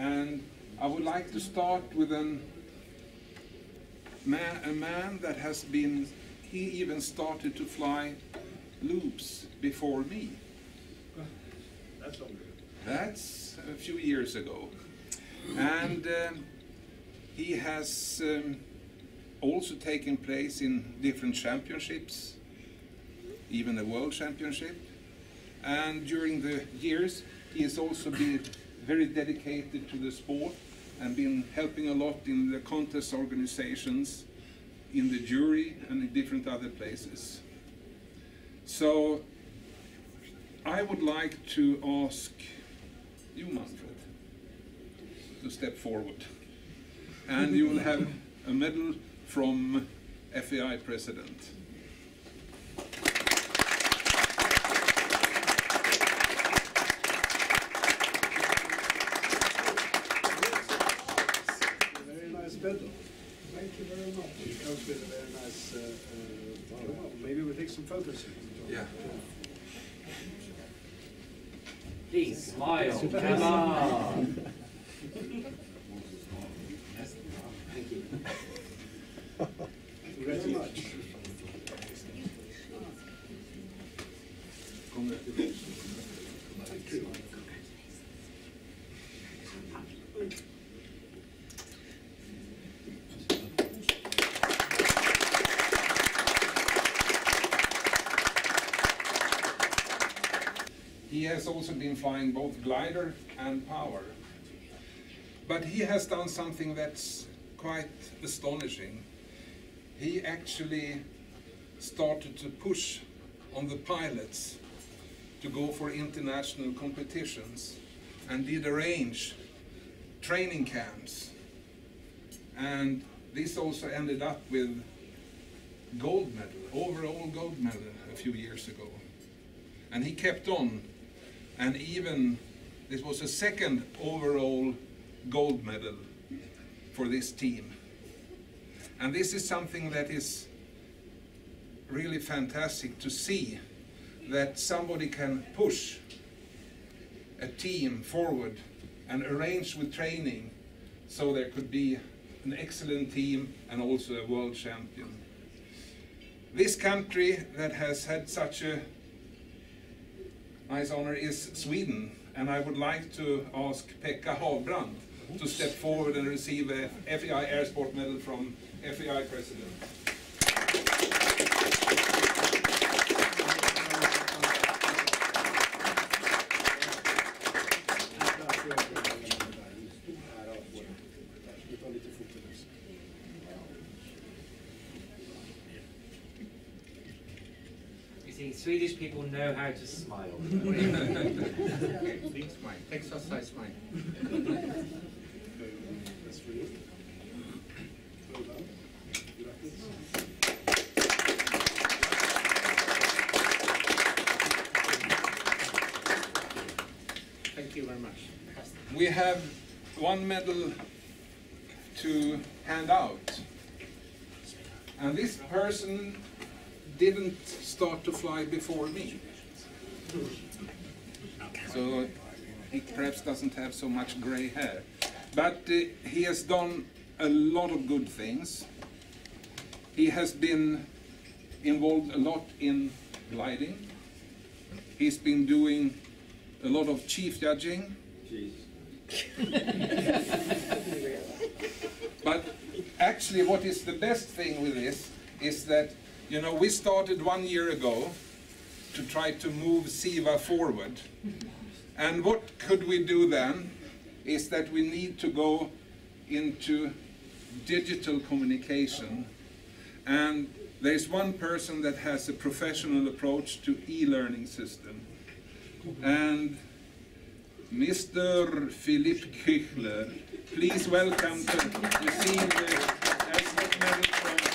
And I would like to start with an man, a man that has been, he even started to fly loops before me. That's. That's a few years ago. And um, he has um, also taken place in different championships, even the World Championship. And during the years, he has also been very dedicated to the sport and been helping a lot in the contest organizations, in the jury, and in different other places. So I would like to ask you, Manfred, to step forward. And you will have a medal from FAI President. Very. Thank you very much. It comes with a very nice, uh, uh, maybe we'll take some photos. here. Yeah. Please smile. Come on. He has also been flying both glider and power. But he has done something that's quite astonishing. He actually started to push on the pilots to go for international competitions and did arrange training camps. And this also ended up with gold medal, overall gold medal a few years ago. And he kept on, and even this was a second overall gold medal for this team. And this is something that is really fantastic to see that somebody can push a team forward and arrange with training so there could be an excellent team and also a world champion. This country that has had such a nice honor is Sweden, and I would like to ask Pekka Havbrandt to step forward and receive a FAI Air Sport Medal from FAI President. Swedish people know how to smile. Big smile, exercise smile. That's for you. Well done. Grattis. Thank you very much. We have one medal to hand out. And this person didn't start to fly before me. So he perhaps doesn't have so much gray hair. But uh, he has done a lot of good things. He has been involved a lot in gliding. He's been doing a lot of chief judging. But actually, what is the best thing with this is that, you know, we started one year ago to try to move CIVA forward. And what could we do then is that we need to go into digital communication. And there's one person that has a professional approach to e-learning system. And Mr. Philippe Küchler, please welcome to receive the from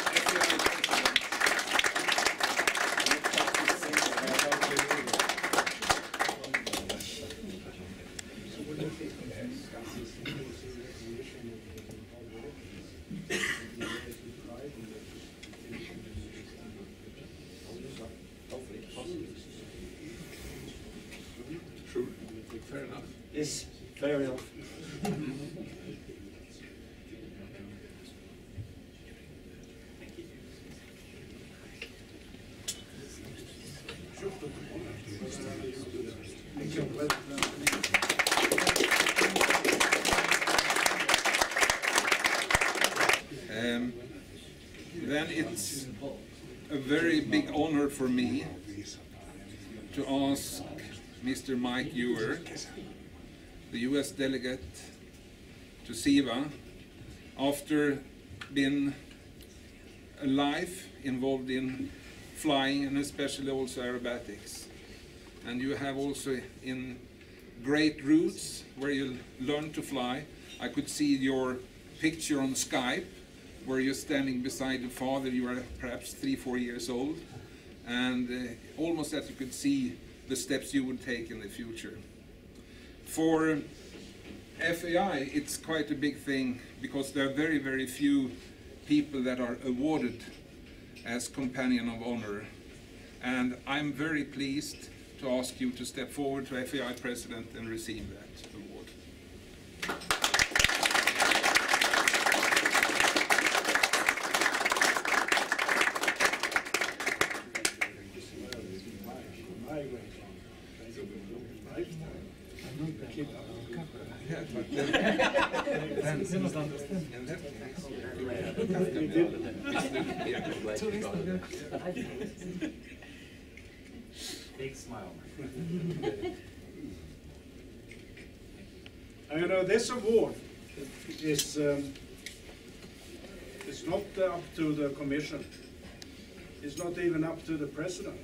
burial. Um, then it's a very big honor for me to ask Mr. Mike Heuer the US delegate to CIVA, after being a life involved in flying and especially also aerobatics. And you have also in great routes where you learn to fly. I could see your picture on Skype where you're standing beside your father, you are perhaps three, four years old, and uh, almost that you could see the steps you would take in the future. For FAI, it's quite a big thing because there are very, very few people that are awarded as Companion of Honor. And I'm very pleased to ask you to step forward to FAI President and receive that award. My great honor. Thank you. Right? Keep up. Yeah, but then, then, in that case, you have a custom job. Yeah. Big smile. And you know, this award is, um, is not up to the commission. It's not even up to the president.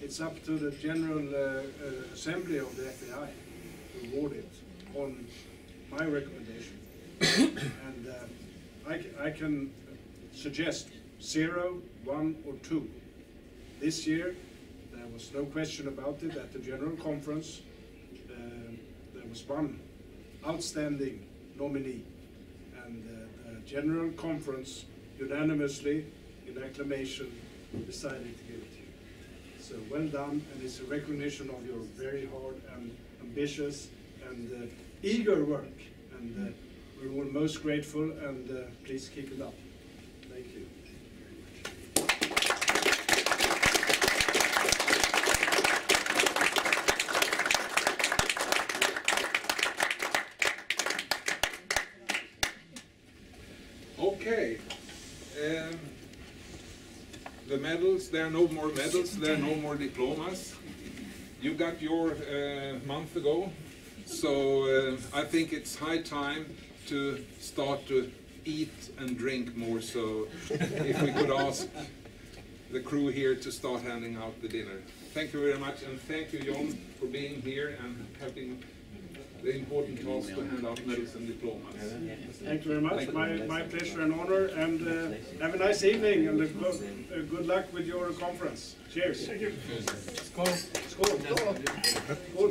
It's up to the General uh, uh, Assembly of the FAI to award it on my recommendation. And uh, I, I can suggest zero, one, or two. This year, there was no question about it at the General Conference. um, There was one outstanding nominee. And uh, the General Conference unanimously, in acclamation, decided to give it to you. So well done, and it's a recognition of your very hard and ambitious and uh, eager work. And uh, we're all most grateful, and uh, please keep it up. Thank you. Okay. Um, the medals, there are no more medals, there are no more diplomas. You got your uh, month ago, so uh, I think it's high time to start to eat and drink more. So if we could ask the crew here to start handing out the dinner. Thank you very much, and thank you, John, for being here and having the important task to hand out medals and diplomas. Thank you very much. My, my pleasure and honor, and uh, have a nice evening, and uh, uh, good luck with your conference. Cheers. Skål. Skål. Skål. Skål.